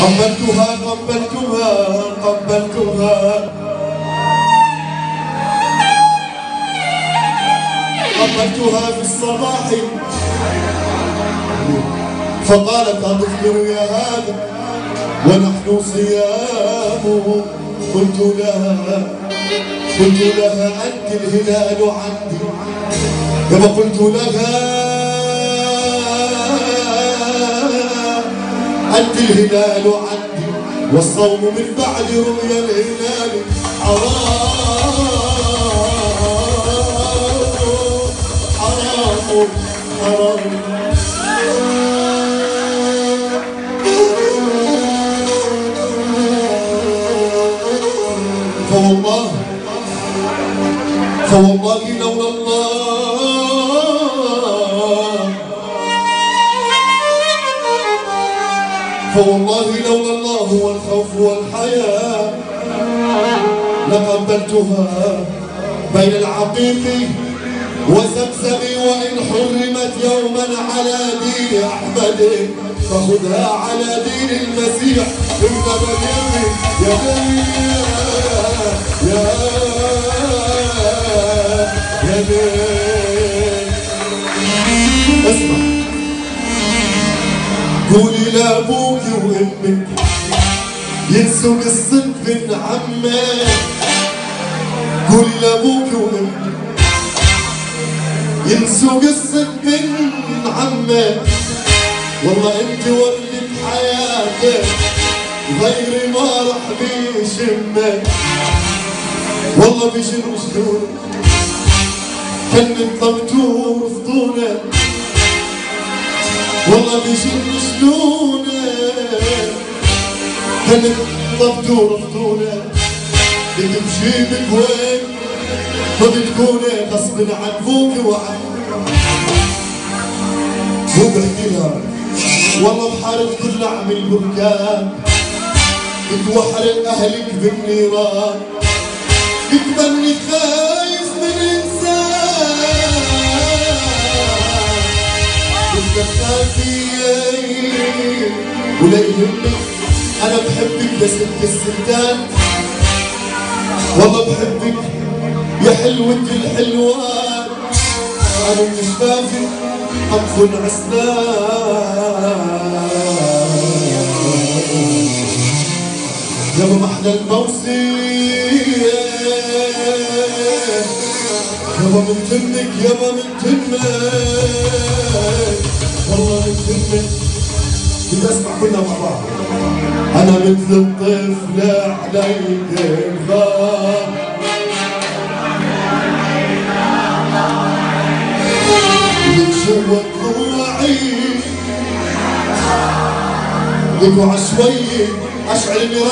قبلتها قبلتها قبلتها. قبلتها في الصباح فقالت أتفطر يا هذا ونحن صيام قلت لها قلت لها أنت الهلال عندي. كما قلت لها أنت الهلال عندي والصوم من بعد رؤيا الهلال. حرام حرام حرام فوالله فوالله لولا الله. فوالله لولا الله والخوف والحياة لقبلتها بين العقيق وزمزم وإن حرمت يوما على دين أحمد فخذها على دين المسيح ابن مريم يا بني يا يا اسمع قولي لابوك وأمك. ينسوا قصة بن عمك. قولي لابوك وأمك. ينسوا قصة بن عمك. والله أنت وردة حياتك غيري ما راح بيشمك. والله بيشن وشلونك حن طبتور فطونك والله بيشن شلونك حن طبتور فطونك بتمشي بك وين؟ ما بتكوني غصب عن فوق وعن فوق احكيها والله بحارب كل اعمل بركان بتوحرق اهلك بالنيران بتبني خايف ولا يهمك أنا بحبك يا ست الستات والله بحبك يا حلوة الحلوان أنا مش فاكر أكون عسلان يابا ما إحنا الموسم يابا من تمك يابا من تمك والله تمك بدي اسمع كلنا مع بعض أنا مثل الطفل عليك الغار من جوا ضلوعي لكوا عشوائي اشعل النيران